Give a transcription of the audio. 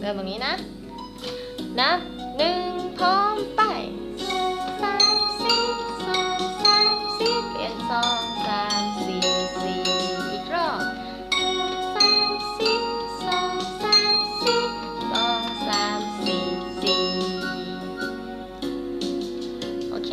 เริ่มแบบนี้นะ นะหนึ่งพร้อมไปสามสี่สองสามสี่เปลี่ยนสองสามสี่สี่อีกรอบสามสี่สองสามสี่สองสามสี่สี่โอเค